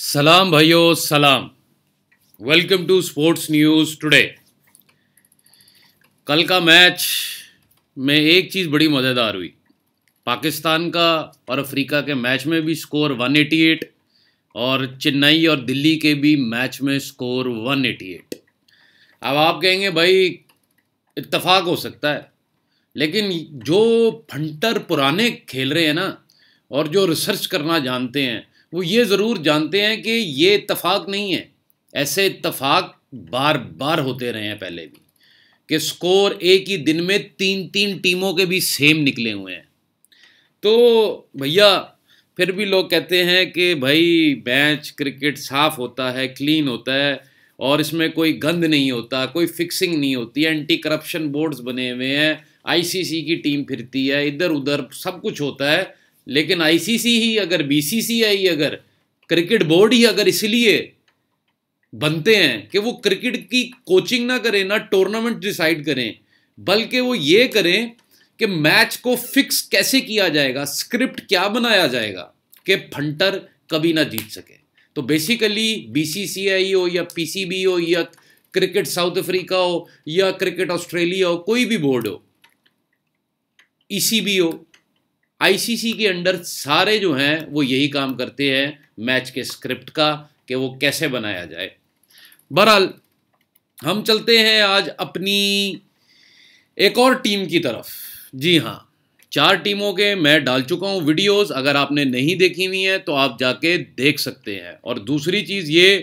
सलाम भाइयों, सलाम। Welcome to sports news today कल का मैच में एक चीज़ बड़ी मज़ेदार हुई। पाकिस्तान का और अफ्रीका के मैच में भी स्कोर 188 और चेन्नई और दिल्ली के भी मैच में स्कोर 188 अब आप कहेंगे, भाई, इत्तेफाक हो सकता है। लेकिन जो फंटर पुराने खेल रहे हैं ना, और जो रिसर्च करना जानते हैं वो ये ज़रूर जानते हैं कि ये इतफाक़ नहीं है। ऐसे इतफाक़ बार बार होते रहे हैं पहले भी कि स्कोर एक ही दिन में तीन तीन टीमों के भी सेम निकले हुए हैं। तो भैया, फिर भी लोग कहते हैं कि भाई, मैच क्रिकेट साफ़ होता है, क्लीन होता है और इसमें कोई गंद नहीं होता, कोई फिक्सिंग नहीं होती एंटी करप्शन बोर्ड्स बने हुए हैं आईसीसी की टीम फिरती है इधर उधर सब कुछ होता है। लेकिन आईसीसी ही अगर बीसीसीआई अगर क्रिकेट बोर्ड ही अगर इसलिए बनते हैं कि वो क्रिकेट की कोचिंग ना करें, ना टूर्नामेंट डिसाइड करें, बल्कि वो ये करें कि मैच को फिक्स कैसे किया जाएगा स्क्रिप्ट क्या बनाया जाएगा कि फंटर कभी ना जीत सके। तो बेसिकली बीसीसीआई हो या पीसीबी हो या क्रिकेट साउथ अफ्रीका हो या क्रिकेट ऑस्ट्रेलिया हो, कोई भी बोर्ड हो ईसीबी हो आईसीसी के अंडर सारे जो हैं, वो यही काम करते हैं मैच के स्क्रिप्ट का कि वो कैसे बनाया जाए। बहरहाल, हम चलते हैं आज अपनी एक और टीम की तरफ़। जी हाँ चार टीमों के मैं डाल चुका हूँ वीडियोस, अगर आपने नहीं देखी हुई है तो आप जाके देख सकते हैं। और दूसरी चीज़ ये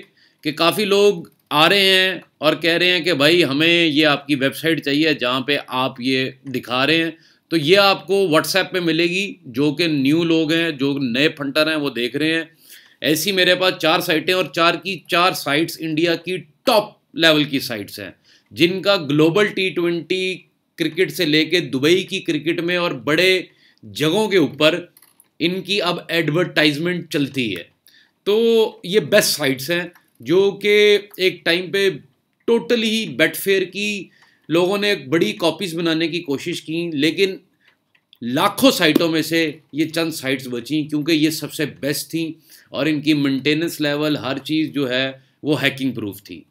कि काफ़ी लोग आ रहे हैं और कह रहे हैं कि भाई, हमें ये आपकी वेबसाइट चाहिए जहाँ पे आप ये दिखा रहे हैं। तो ये आपको व्हाट्सएप पे मिलेगी। जो कि न्यू लोग हैं, जो नए फंटर हैं, वो देख रहे हैं। ऐसी मेरे पास चार साइटें और चार की चार साइट्स इंडिया की टॉप लेवल की साइट्स हैं। जिनका ग्लोबल टी ट्वेंटी क्रिकेट से लेके दुबई की क्रिकेट में और बड़े जगहों के ऊपर इनकी अब एडवर्टाइजमेंट चलती है। तो ये बेस्ट साइट्स हैं, जो कि एक टाइम पे टोटली ही बेटफेयर की लोगों ने बड़ी कॉपीज़ बनाने की कोशिश की, लेकिन लाखों साइटों में से ये चंद साइट्स बची क्योंकि ये सबसे बेस्ट थी और इनकी मेंटेनेंस लेवल हर चीज़ जो है वो हैकिंग प्रूफ थी।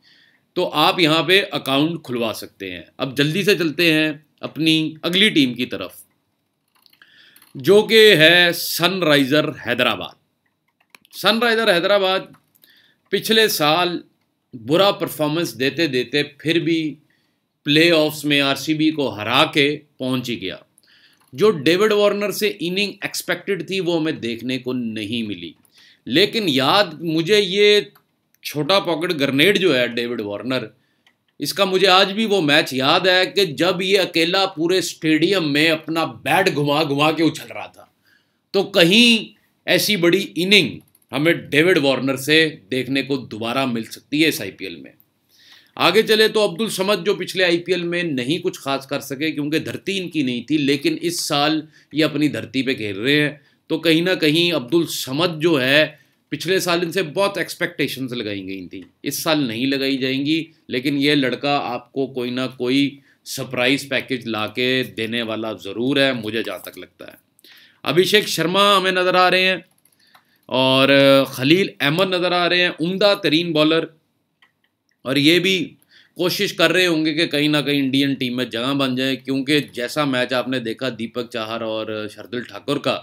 तो आप यहाँ पे अकाउंट खुलवा सकते हैं। अब जल्दी से चलते हैं अपनी अगली टीम की तरफ़, जो कि है सनराइज़र हैदराबाद। सनराइज़र हैदराबाद पिछले साल बुरा परफॉर्मेंस देते देते फिर भी प्लेऑफ्स में आरसीबी को हरा के पहुँच ही गया। जो डेविड वार्नर से इनिंग एक्सपेक्टेड थी, वो हमें देखने को नहीं मिली। लेकिन याद, मुझे ये छोटा पॉकेट ग्रनेड जो है डेविड वार्नर, इसका मुझे आज भी वो मैच याद है कि जब ये अकेला पूरे स्टेडियम में अपना बैट घुमा घुमा के उछल रहा था तो कहीं ऐसी बड़ी इनिंग हमें डेविड वार्नर से देखने को दोबारा मिल सकती है इस आईपीएल में। आगे चले तो अब्दुल समद जो पिछले आईपीएल में नहीं कुछ खास कर सके क्योंकि धरती इनकी नहीं थी, लेकिन इस साल ये अपनी धरती पे खेल रहे हैं। तो कहीं ना कहीं अब्दुल समद जो है, पिछले साल इनसे बहुत एक्सपेक्टेशंस लगाई गई थी। इस साल नहीं लगाई जाएँगी, लेकिन ये लड़का आपको कोई ना कोई सरप्राइज़ पैकेज ला के देने वाला ज़रूर है, मुझे जहाँ तक लगता है। अभिषेक शर्मा हमें नज़र आ रहे हैं, और, खलील अहमद नज़र आ रहे हैं, उम्दा तरीन बॉलर और ये भी कोशिश कर रहे होंगे कि कहीं ना कहीं इंडियन टीम में जगह बन जाए, क्योंकि जैसा मैच आपने देखा दीपक चाहर और शरदुल ठाकुर का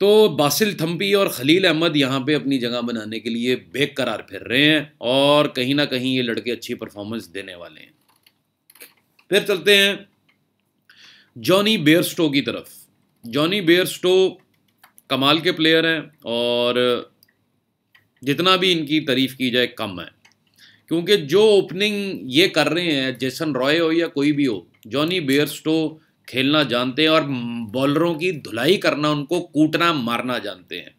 तो बासिल थम्पी और खलील अहमद यहाँ पे अपनी जगह बनाने के लिए बेकरार फिर रहे हैं और कहीं ना कहीं ये लड़के अच्छी परफॉर्मेंस देने वाले हैं। फिर चलते हैं जॉनी बेयरस्टो की तरफ़। जॉनी बेयरस्टो कमाल के प्लेयर हैं और जितना भी इनकी तारीफ़ की जाए, कम है। क्योंकि जो ओपनिंग ये कर रहे हैं, जेसन रॉय हो या कोई भी हो जॉनी बेयरस्टो खेलना जानते हैं और बॉलरों की धुलाई करना, उनको कूटना, मारना जानते हैं।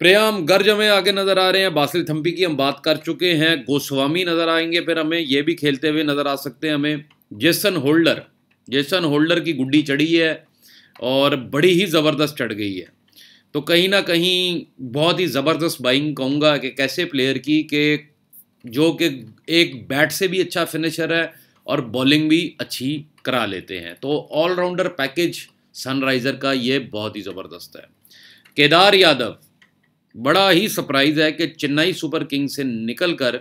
प्रियाम गर्ज हमें आगे नज़र आ रहे हैं। बासिल थम्पी की हम बात कर चुके हैं। गोस्वामी नज़र आएँगे, फिर हमें ये भी खेलते हुए नज़र आ सकते हैं हमें। जेसन होल्डर जेसन होल्डर की गुड्डी चढ़ी है और बड़ी ही ज़बरदस्त चढ़ गई है। तो कहीं ना कहीं बहुत ही ज़बरदस्त बाइंग कहूँगा कि कैसे प्लेयर की कि जो कि एक बैट से भी अच्छा फिनिशर है और बॉलिंग भी अच्छी करा लेते हैं। तो ऑलराउंडर पैकेज सनराइज़र का ये बहुत ही ज़बरदस्त है। केदार यादव, बड़ा ही सरप्राइज़ है कि चेन्नई सुपर किंग्स से निकल कर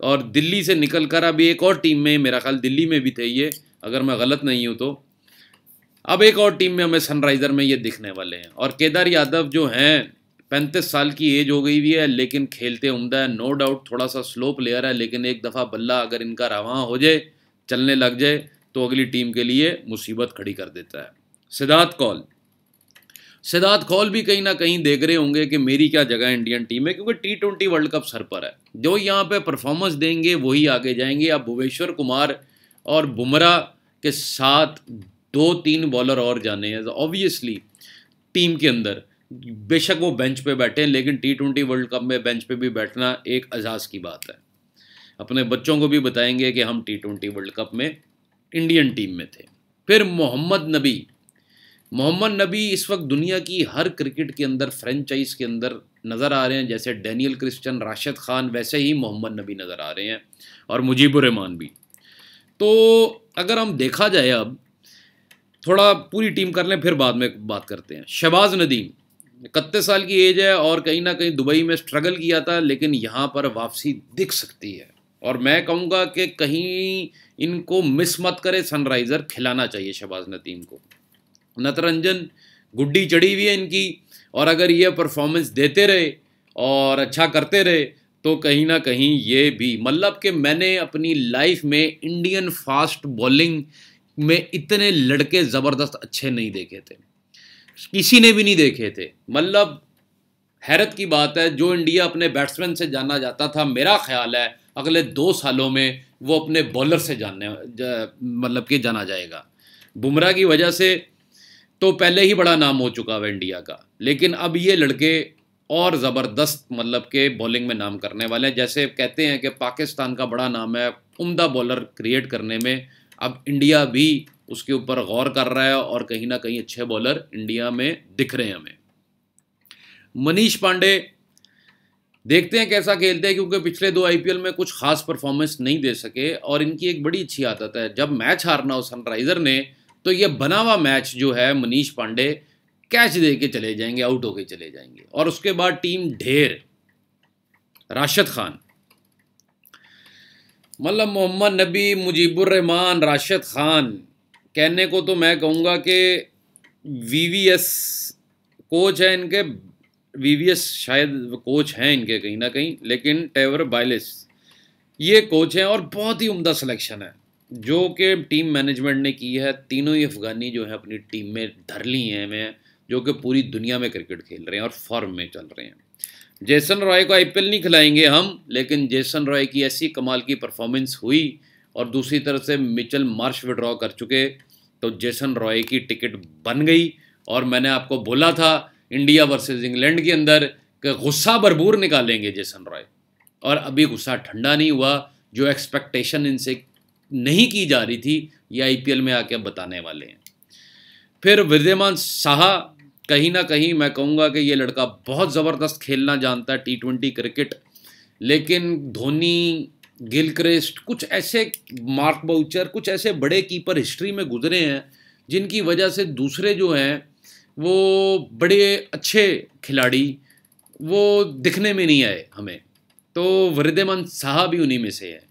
और दिल्ली से निकल कर अभी एक और टीम में, मेरा ख्याल दिल्ली में भी थे ये, अगर मैं गलत नहीं हूँ तो अब एक और टीम में हमें सनराइज़र में ये दिखने वाले हैं। और केदार यादव जो हैं, पैंतीस साल की एज हो गई हुई है, लेकिन खेलते उमदा है। नो डाउट थोड़ा सा स्लो प्लेयर है, लेकिन एक दफ़ा बल्ला अगर इनका रवा हो जाए, चलने लग जाए तो अगली टीम के लिए मुसीबत खड़ी कर देता है। सिद्धार्थ कौल। सिद्धार्थ कौल भी कहीं ना कहीं देख रहे होंगे कि मेरी क्या जगह इंडियन टीम है, क्योंकि T twenty world cup sir पर है। जो यहाँ पे परफॉर्मेंस देंगे, वही आगे जाएँगे। अब भुवेश्वर कुमार और बुमराह के साथ दो तीन बॉलर और जाने हैं ऑब्वियसली टीम के अंदर। बेशक वो बेंच पे बैठे हैं, लेकिन टी ट्वेंटी वर्ल्ड कप में बेंच पे भी बैठना एक एजाज़ की बात है। अपने बच्चों को भी बताएँगे कि हम टी ट्वेंटी वर्ल्ड कप में इंडियन टीम में थे। फिर मोहम्मद नबी। मोहम्मद नबी इस वक्त दुनिया की हर क्रिकेट के अंदर फ्रेंचाइज के अंदर नज़र आ रहे हैं, जैसे डैनियल क्रिश्चन राशिद खान वैसे ही मोहम्मद नबी नज़र आ रहे हैं, और मुजीबुररहमान भी। तो अगर हम देखा जाए अब थोड़ा पूरी टीम कर लें, फिर बाद में बात करते हैं। शहबाज नदीम, इकतीस साल की एज है और कहीं ना कहीं दुबई में स्ट्रगल किया था, लेकिन यहाँ पर वापसी दिख सकती है। और मैं कहूँगा कि कहीं इनको मिस मत करे सनराइज़र खिलाना चाहिए शहबाज नदीम को। नतरंजन गुड्डी चढ़ी हुई है इनकी, और अगर ये परफॉर्मेंस देते रहे और अच्छा करते रहे तो कहीं ना कहीं ये भी। मतलब कि मैंने अपनी लाइफ में इंडियन फास्ट बॉलिंग में इतने लड़के ज़बरदस्त अच्छे नहीं देखे थे। किसी ने भी नहीं देखे थे। मतलब हैरत की बात है, जो इंडिया अपने बैट्समैन से जाना जाता था, मेरा ख्याल है, अगले दो सालों में वो अपने बॉलर से जानने मतलब कि जाना जाएगा। बुमराह की वजह से तो पहले ही बड़ा नाम हो चुका है इंडिया का, लेकिन अब ये लड़के और ज़बरदस्त मतलब के बॉलिंग में नाम करने वाले हैं। जैसे कहते हैं कि पाकिस्तान का बड़ा नाम है, उम्दा बॉलर क्रिएट करने में अब इंडिया भी उसके ऊपर गौर कर रहा है और कहीं ना कहीं अच्छे बॉलर इंडिया में दिख रहे हैं हमें। मनीष पांडे, देखते हैं कैसा खेलते हैं क्योंकि पिछले दो आईपीएल में कुछ खास परफॉर्मेंस नहीं दे सके और इनकी एक बड़ी अच्छी आदत है। जब मैच हारना हो सनराइजर ने तो ये बना हुआ मैच जो है मनीष पांडे कैच दे के चले जाएँगे आउट होके चले जाएँगे। और उसके बाद टीम ढेर, राशिद खान। मतलब मोहम्मद नबी मुजीबुररहमान राशिद खान। कहने को तो मैं कहूँगा कि वीवीएस कोच है इनके। वीवीएस शायद कोच हैं इनके कहीं ना कहीं, लेकिन टेवर बाइलिस ये कोच हैं और बहुत ही उम्दा सिलेक्शन है, जो कि टीम मैनेजमेंट ने की है। तीनों ही अफगानी जो है अपनी टीम में धर ली हैं मैं जो कि पूरी दुनिया में क्रिकेट खेल रहे हैं और फॉर्म में चल रहे हैं। जेसन रॉय को आईपीएल नहीं खिलाएँगे हम, लेकिन जेसन रॉय की ऐसी कमाल की परफॉर्मेंस हुई और दूसरी तरफ़ से मिचल मार्श विड्रॉ कर चुके तो जेसन रॉय की टिकट बन गई और मैंने आपको बोला था इंडिया वर्सेस इंग्लैंड के अंदर कि गुस्सा भरपूर निकालेंगे जेसन रॉय। और अभी गुस्सा ठंडा नहीं हुआ, जो एक्सपेक्टेशन इनसे नहीं की जा रही थी, ये आईपीएल में आके बताने वाले हैं। फिर विद्यमान साहा कहीं ना कहीं मैं कहूँगा कि ये लड़का बहुत ज़बरदस्त खेलना जानता है टी ट्वेंटी क्रिकेट लेकिन धोनी, गिलक्रिस्ट, कुछ ऐसे मार्क बाउचर, कुछ ऐसे बड़े कीपर हिस्ट्री में गुजरे हैं, जिनकी वजह से दूसरे जो हैं, वो बड़े अच्छे खिलाड़ी, वो दिखने में नहीं आए हमें। तो वृद्धमान साहब भी उन्हीं में से है।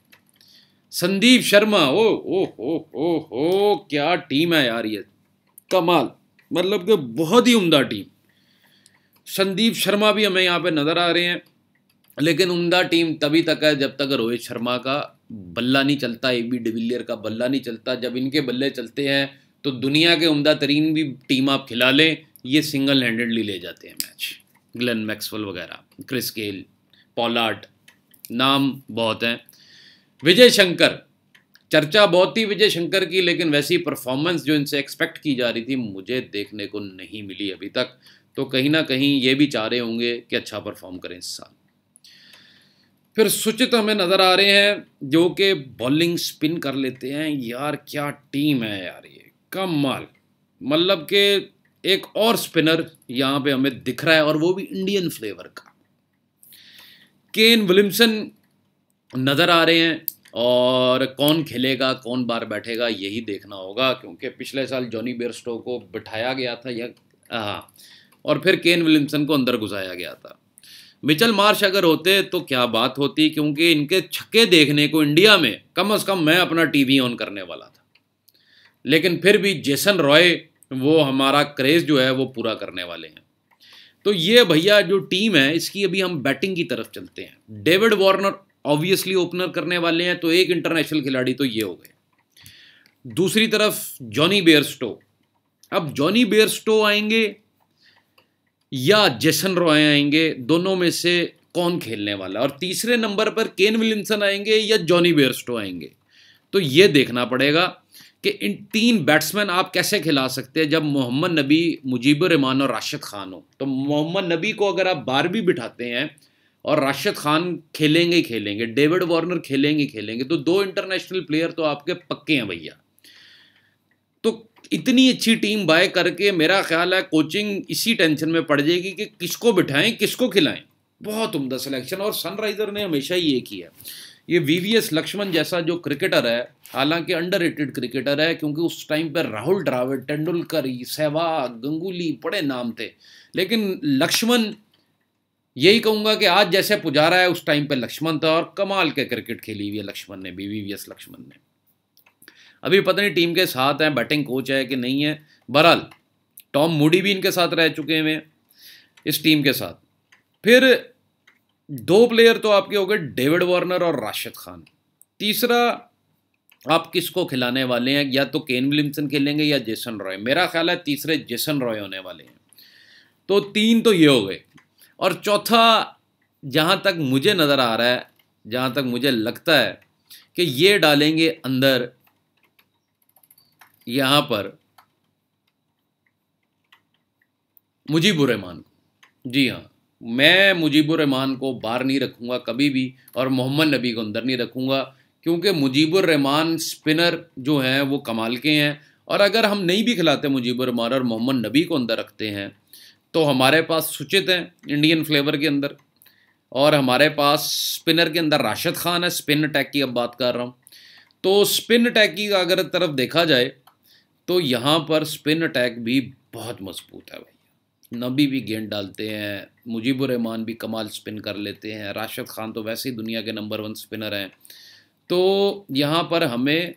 संदीप शर्मा, ओ ओ ओ ओ ओ, क्या टीम है यार ये। कमाल। मतलब कि बहुत ही उम्दा टीम। संदीप शर्मा भी हमें यहाँ पे नज़र आ रहे हैं, लेकिन उम्दा टीम तभी तक है जब तक रोहित शर्मा का बल्ला नहीं चलता ए बी डिविलियर का बल्ला नहीं चलता। जब इनके बल्ले चलते हैं तो दुनिया के उम्दा तरीन भी टीम आप खिला लें, ये सिंगल हैंडेडली ले जाते हैं मैच ग्लेन मैक्सवेल वगैरह, क्रिस गेल पॉलार्ट नाम बहुत हैं। विजय शंकर चर्चा बहुत थी विजय शंकर की, लेकिन वैसी परफॉर्मेंस जो इनसे एक्सपेक्ट की जा रही थी, मुझे देखने को नहीं मिली अभी तक। तो कहीं ना कहीं ये भी चाह रहे होंगे कि अच्छा परफॉर्म करें इस साल। फिर सुचित हमें नज़र आ रहे हैं, जो कि बॉलिंग स्पिन कर लेते हैं। यार, क्या टीम है यार ये? कमाल। मतलब कि एक और स्पिनर यहाँ पे हमें दिख रहा है, और वो भी इंडियन फ्लेवर का। केन विलियमसन नज़र आ रहे हैं और कौन खेलेगा, कौन बार बैठेगा, यही देखना होगा, क्योंकि पिछले साल जॉनी बेयरस्टो को बिठाया गया था या हाँ और फिर केन विलियमसन को अंदर घुसाया गया था। मिचल मार्श अगर होते तो क्या बात होती, क्योंकि इनके छक्के देखने को इंडिया में कम अज़ कम मैं अपना टीवी ऑन करने वाला था। लेकिन फिर भी जेसन रॉय, वो हमारा क्रेज़ जो है, वो पूरा करने वाले हैं। तो ये भैया जो टीम है, इसकी अभी हम बैटिंग की तरफ़ चलते हैं। डेविड वार्नर ऑब्वियसली ओपनर करने वाले हैं तो एक इंटरनेशनल खिलाड़ी तो ये हो गए। दूसरी तरफ़ जॉनी बेयरस्टो अब जॉनी बेयरस्टो आएँगे या जेसन रॉय आएँगे, दोनों में से कौन खेलने वाला? और तीसरे नंबर पर केन विलियमसन आएँगे या जॉनी बेयरस्टो आएँगे? तो ये देखना पड़ेगा कि इन तीन बैट्समैन आप कैसे खिला सकते हैं, जब मोहम्मद नबी, मुजीबर रहमान और राशिद खान हो। तो मोहम्मद नबी को अगर आप बार भी बिठाते हैं और राशिद खान खेलेंगे ही खेलेंगे, डेविड वार्नर खेलेंगे खेलेंगे तो दो इंटरनेशनल प्लेयर तो आपके पक्के हैं भैया। तो इतनी अच्छी टीम बाय करके मेरा ख्याल है कोचिंग इसी टेंशन में पड़ जाएगी कि किसको बिठाएँ, किसको खिलाएँ। बहुत उम्दा सिलेक्शन और सनराइज़र ने हमेशा ही ये किया। ये वी वी एस लक्ष्मण जैसा जो क्रिकेटर है, हालाँकि अंडर क्रिकेटर है, क्योंकि उस टाइम पर राहुल द्राविड तेंदुलकर सहवाग, गंगुली, बड़े नाम थे। लेकिन लक्ष्मण यही कहूँगा कि आज जैसे पुजारा है, उस टाइम पे लक्ष्मण था और कमाल के क्रिकेट खेली हुई है लक्ष्मण ने B V V S Laxman ने। अभी पता नहीं टीम के साथ हैं बैटिंग कोच है कि नहीं है। बहरहाल टॉम मूडी भी इनके साथ रह चुके हैं, इस टीम के साथ। फिर दो प्लेयर तो आपके हो गए डेविड वार्नर और राशिद खान तीसरा, आप किसको खिलाने वाले हैं? या तो केन विलियमसन खेलेंगे या जेसन रॉय मेरा ख्याल है तीसरे जेसन रॉय होने वाले हैं। तो तीन तो ये हो गए। और चौथा, जहाँ तक मुझे नज़र आ रहा है, जहाँ तक मुझे लगता है कि ये डालेंगे अंदर, यहाँ पर मुजीबुररहमान को। जी हाँ मैं मुजीबुररहमान को बाहर नहीं रखूँगा कभी भी और मोहम्मद नबी को अंदर नहीं रखूँगा, क्योंकि मुजीबुररहमान स्पिनर जो हैं, वो कमाल के हैं। और अगर हम नहीं भी खिलाते मुजीबुररहमान और मोहम्मद नबी को अंदर रखते हैं तो हमारे पास सुचित हैं इंडियन फ्लेवर के अंदर और हमारे पास स्पिनर के अंदर राशिद खान है स्पिन अटैक की अब बात कर रहा हूँ। तो स्पिन अटैक की अगर तरफ़ देखा जाए तो यहाँ पर स्पिन अटैक भी बहुत मज़बूत है भाई। नबी भी गेंद डालते हैं मुजीबुररहमान भी कमाल स्पिन कर लेते हैं, राशिद खान तो वैसे ही दुनिया के नंबर वन स्पिनर हैं। तो यहाँ पर हमें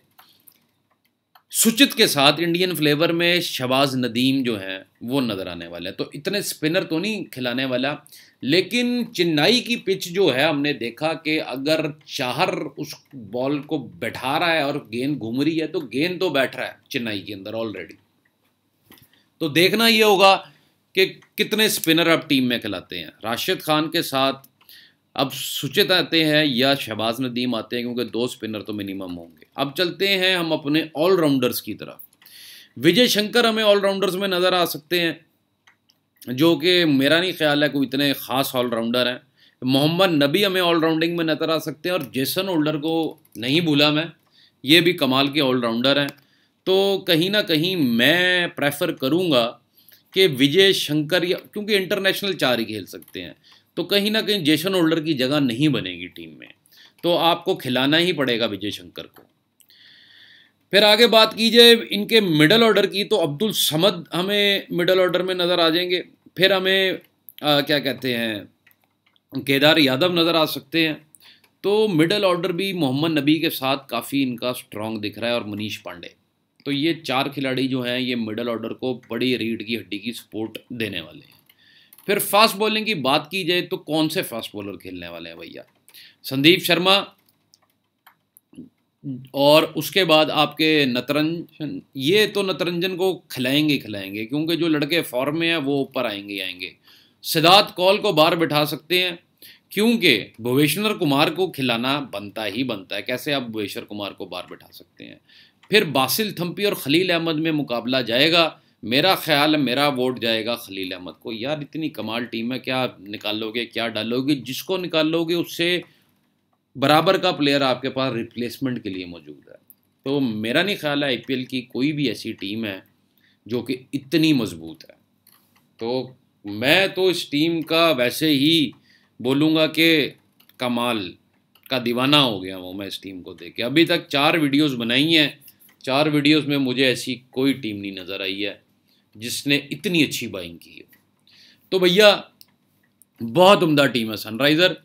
सुचित के साथ इंडियन फ्लेवर में शबाज नदीम जो हैं, वो नज़र आने वाले हैं। तो इतने स्पिनर तो नहीं खिलाने वाला, लेकिन चेन्नई की पिच जो है, हमने देखा कि अगर चाहर उस बॉल को बैठा रहा है और गेंद घूम रही है तो गेंद तो बैठ रहा है चेन्नई के अंदर ऑलरेडी तो देखना ये होगा कि कितने स्पिनर अब टीम में खिलाते हैं। राशिद खान के साथ अब सुचित आते हैं या शहबाज नदीम आते हैं, क्योंकि दो स्पिनर तो मिनिमम होंगे। अब चलते हैं हम अपने ऑलराउंडर्स की तरफ़। विजय शंकर हमें ऑलराउंडर्स में नज़र आ सकते हैं, जो कि मेरा नहीं ख्याल है कोई इतने ख़ास ऑलराउंडर हैं। मोहम्मद नबी हमें ऑलराउंडिंग में नज़र आ सकते हैं और जेसन होल्डर को नहीं भूला मैं, ये भी कमाल के ऑलराउंडर हैं। तो कहीं ना कहीं मैं प्रेफर करूँगा कि विजय शंकर या, क्योंकि इंटरनेशनल चार ही खेल सकते हैं तो कहीं ना कहीं जेसन होल्डर की जगह नहीं बनेगी टीम में। तो आपको खिलाना ही पड़ेगा विजय शंकर को। फिर आगे बात की जाए इनके मिडल ऑर्डर की तो अब्दुल समद हमें मिडल ऑर्डर में नज़र आ जाएँगे। फिर हमें आ, क्या कहते हैं केदार यादव नज़र आ सकते हैं। तो मिडल ऑर्डर भी मोहम्मद नबी के साथ काफ़ी इनका स्ट्रॉन्ग दिख रहा है और मनीष पांडे। तो ये चार खिलाड़ी जो हैं ये मिडल ऑर्डर को बड़ी रीढ़ की हड्डी की सपोर्ट देने वाले हैं। फिर फास्ट बॉलिंग की बात की जाए तो कौन से फास्ट बॉलर खेलने वाले हैं भैया? संदीप शर्मा और उसके बाद आपके नतरंजन, ये तो नतरंजन को खिलाएँगे खिलाएँगे, क्योंकि जो लड़के फॉर्म में हैं, वो ऊपर आएँगे आएँगे। सिद्धार्थ कौल को बाहर बिठा सकते हैं, क्योंकि भुवेश्वर कुमार को खिलाना बनता ही बनता है। कैसे आप भुवेश्वर कुमार को बाहर बिठा सकते हैं? फिर बासिल थम्पी और खलील अहमद में मुकाबला जाएगा। मेरा ख्याल है मेरा वोट जाएगा खलील अहमद को। यार, इतनी कमाल टीम है, क्या निकालोगे, क्या डालोगे? जिसको निकालोगे, उससे बराबर का प्लेयर आपके पास रिप्लेसमेंट के लिए मौजूद है। तो मेरा नहीं ख्याल है आई की कोई भी ऐसी टीम है जो कि इतनी मज़बूत है। तो मैं तो इस टीम का वैसे ही बोलूँगा कि कमाल का दीवाना हो गया हूँ मैं इस टीम को देख के। अभी तक चार वीडियोस बनाई हैं, चार वीडियोस में मुझे ऐसी कोई टीम नहीं नज़र आई है जिसने इतनी अच्छी बाइंग की है। तो भैया, बहुत उम्दा टीम है सनराइज़र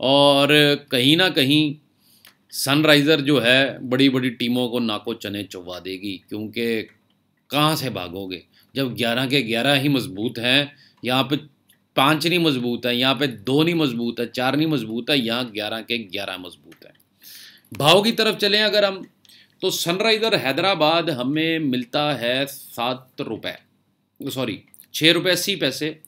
और कहीं ना कहीं सनराइज़र जो है बड़ी बड़ी टीमों को नाको चने चुवा देगी, क्योंकि कहाँ से भागोगे? जब ग्यारह के ग्यारह ही मज़बूत हैं, यहाँ पे पाँच नहीं मज़बूत है, यहाँ पे दो नहीं मज़बूत है, चार नहीं मज़बूत है, यहाँ ग्यारह के ग्यारह मज़बूत है। भाव की तरफ़ चलें अगर हम तो सनराइज़र हैदराबाद हमें मिलता है सात रुपये सॉरी छः रुपये अस्सी पैसे।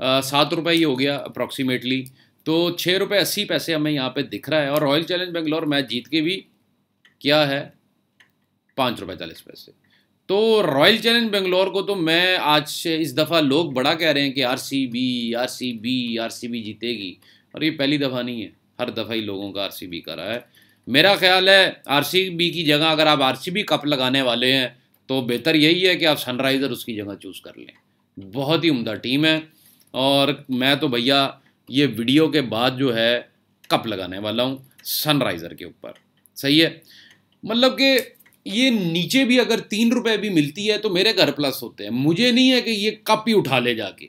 सात रुपये ही हो गया अप्रॉक्सीमेटली तो छः रुपये अस्सी पैसे हमें यहाँ पे दिख रहा है और रॉयल चैलेंज बेंगलोर मैच जीत के भी क्या है पाँच रुपये चालीस पैसे। तो रॉयल चैलेंज बेंगलोर को तो मैं आज से इस दफ़ा लोग बड़ा कह रहे हैं कि R C B R C B R C B जीतेगी। और ये पहली दफ़ा नहीं है, हर दफ़ा ही लोगों का आर सी बी का रहा है। मेरा ख्याल है आर सी बी की जगह अगर आप आर सी बी कप लगाने वाले हैं तो बेहतर यही है कि आप सनराइज़र उसकी जगह चूज़ कर लें। बहुत ही उम्दा टीम है और मैं तो भैया ये वीडियो के बाद जो है कप लगाने वाला हूँ सनराइज़र के ऊपर। सही है? मतलब कि ये नीचे भी अगर तीन रुपए भी मिलती है तो मेरे घर प्लस होते हैं। मुझे नहीं है कि ये कप ही उठा ले जाके।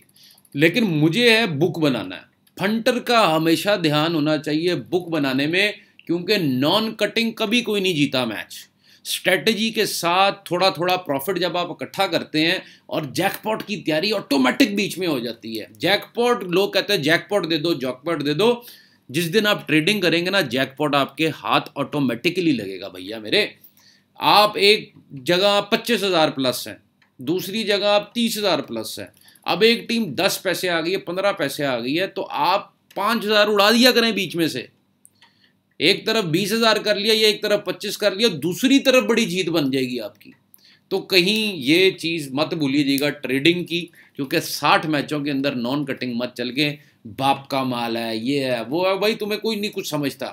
लेकिन मुझे है बुक बनाना है। फंटर का हमेशा ध्यान होना चाहिए बुक बनाने में, क्योंकि नॉन कटिंग कभी कोई नहीं जीता मैच स्ट्रेटजी के साथ थोड़ा थोड़ा प्रॉफिट जब आप इकट्ठा करते हैं और जैकपॉट की तैयारी ऑटोमेटिक बीच में हो जाती है। जैकपॉट, लोग कहते हैं, जैकपॉट दे दो, जॉकपॉट दे दो। जिस दिन आप ट्रेडिंग करेंगे ना, जैकपॉट आपके हाथ ऑटोमेटिकली लगेगा, भैया मेरे, आप एक जगह पच्चीस हज़ार प्लस हैं, दूसरी जगह आप तीस हज़ार प्लस हैं। अब एक टीम दस पैसे आ गई है, पंद्रह पैसे आ गई है तो आप पाँच हज़ार उड़ा दिया करें बीच में से। एक तरफ़ बीस हज़ार कर लिया, या एक तरफ़ पच्चीस कर लिया, दूसरी तरफ़ बड़ी जीत बन जाएगी आपकी। तो कहीं ये चीज़ मत भूलिएगा ट्रेडिंग की, क्योंकि साठ मैचों के अंदर नॉन कटिंग मत चल के, बाप का माल है, ये है, वो है, भाई तुम्हें कोई नहीं कुछ समझता।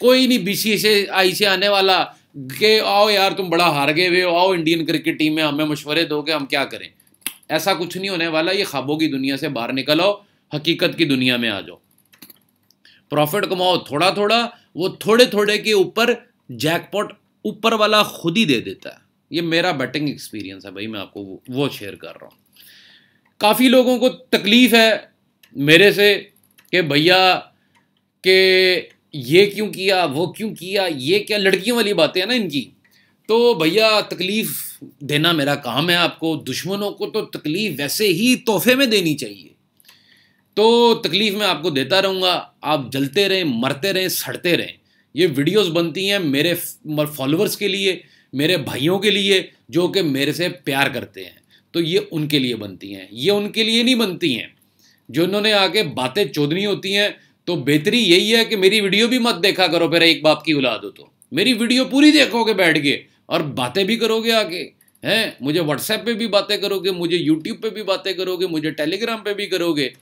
कोई नहीं बीसी से आई से आने वाला, के आओ यार, तुम बड़ा हार गए हुए आओ इंडियन क्रिकेट टीम में, हमें मशवरे दो कि हम क्या करें? ऐसा कुछ नहीं होने वाला, ये ख्वाबों की दुनिया से बाहर निकल आओ, हकीकत की दुनिया में आ जाओ। प्रॉफिट कमाओ थोड़ा थोड़ा वो थोड़े थोड़े के ऊपर जैकपॉट ऊपर वाला खुद ही दे देता है। ये मेरा बैटिंग एक्सपीरियंस है भाई, मैं आपको वो वो शेयर कर रहा हूँ। काफ़ी लोगों को तकलीफ़ है मेरे से कि भैया, के ये क्यों किया, वो क्यों किया, ये क्या, लड़कियों वाली बातें हैं ना इनकी। तो भैया, तकलीफ़ देना मेरा काम है आपको, दुश्मनों को तो तकलीफ़ वैसे ही तोहफे में देनी चाहिए। तो तकलीफ़ मैं आपको देता रहूँगा। आप जलते रहें, मरते रहें, सड़ते रहें। ये वीडियोस बनती हैं मेरे फॉलोअर्स के लिए, मेरे भाइयों के लिए, जो कि मेरे से प्यार करते हैं। तो ये उनके लिए बनती हैं। ये उनके लिए नहीं बनती हैं। जो उन्होंने आके बातें चोदनी होती हैं तो बेहतरी यही है कि मेरी वीडियो भी मत देखा करो फिर एक बाप की औलाद हो तो। मेरी वीडियो पूरी देखोगे बैठ के और बातें भी करोगे आगे, हैं? मुझे व्हाट्सएप पे भी बातें करोगे, मुझे यूट्यूब पे भी बातें करोगे, मुझे टेलीग्राम पे भी करोगे।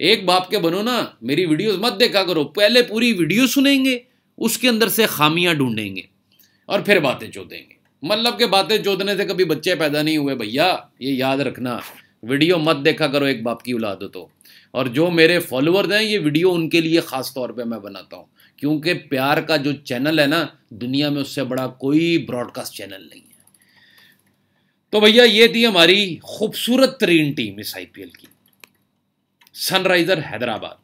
एक बाप के बनो ना, मेरी वीडियोस मत देखा करो। पहले पूरी वीडियो सुनेंगे, उसके अंदर से खामियाँ ढूंढेंगे और फिर बातें चोदेंगे मतलब के बातें चोदने से कभी बच्चे पैदा नहीं हुए। भैया, ये याद रखना वीडियो मत देखा करो एक बाप की औलाद तो। और जो मेरे फॉलोअर्स हैं, ये वीडियो उनके लिए ख़ास तौर पे मैं बनाता हूँ। क्योंकि प्यार का जो चैनल है ना, दुनिया में उससे बड़ा कोई ब्रॉडकास्ट चैनल नहीं है। तो भैया, ये थी हमारी खूबसूरत तरीन टीम इस आईपीएल की। सनराइजर हैदराबाद।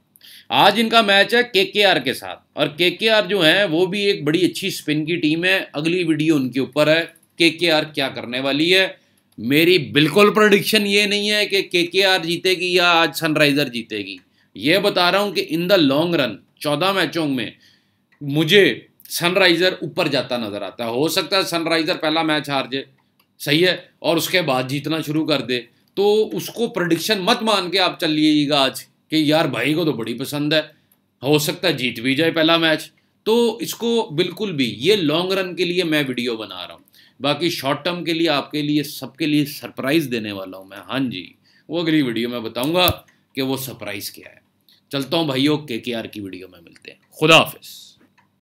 आज इनका मैच है के के साथ। और के जो है, वो भी एक बड़ी अच्छी स्पिन की टीम है। अगली वीडियो उनके ऊपर है के क्या करने वाली है। मेरी बिल्कुल प्रोडिक्शन ये नहीं है कि के के आर जीतेगी या आज सनराइज़र जीतेगी। ये बता रहा हूँ कि इन द लॉन्ग रन चौदह मैचों में मुझे सनराइज़र ऊपर जाता नज़र आता है। हो सकता है सनराइज़र पहला मैच हार जाए, सही है, और उसके बाद जीतना शुरू कर दे। तो उसको प्रडिक्शन मत मान के आप चलिएगा आज कि यार भाई को तो बड़ी पसंद है। हो सकता है जीत भी जाए पहला मैच तो इसको बिल्कुल भी, ये लॉन्ग रन के लिए मैं वीडियो बना रहा हूँ। बाकी शॉर्ट टर्म के लिए, आपके लिए, सबके लिए सरप्राइज़ देने वाला हूँ मैं। हाँ जी, वो अगली वीडियो में बताऊँगा कि वो सरप्राइज़ क्या है। चलता हूँ भाइयों के के आर की वीडियो में मिलते हैं। खुदा हाफिज़।